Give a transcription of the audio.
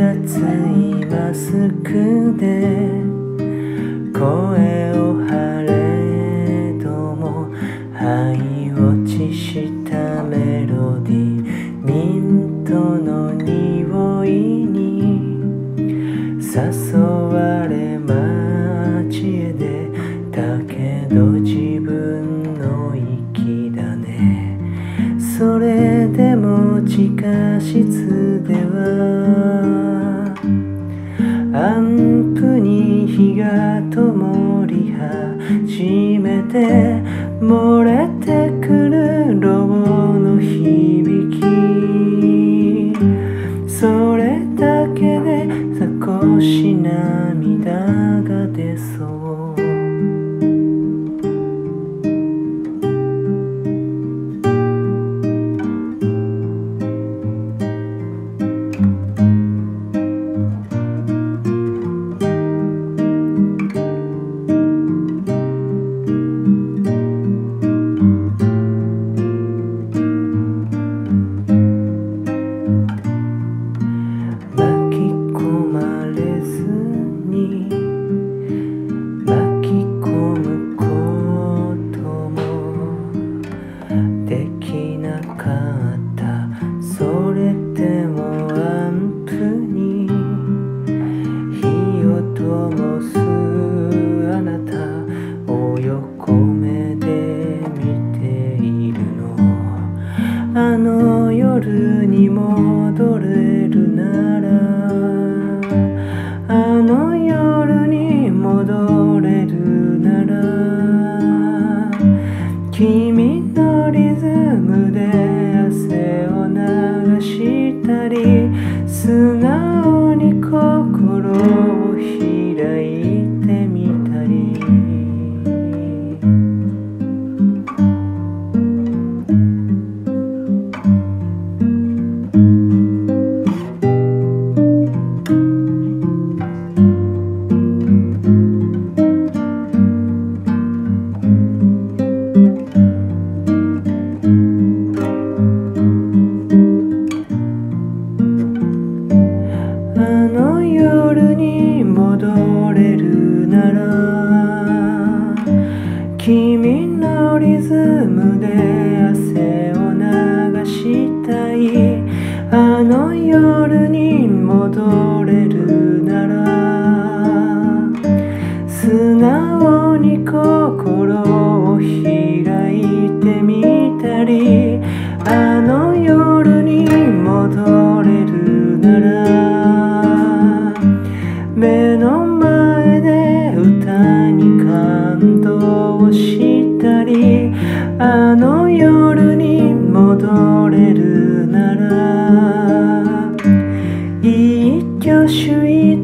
熱いマスクで声を張れども灰落ちしたメロディミントの匂いに誘う。室ではアンプに火が灯り始めて漏れてくるロボの響き。それだけで少し涙が出そう。あの夜に戻れるならあの夜に戻れるなら君のリズムで汗を流したり君のリズムで汗を流したい。あの夜に戻れるなら。素直に心を開いてみたり。あの夜に戻れるなら。目の前をしたりあの夜に戻れるなら一挙手一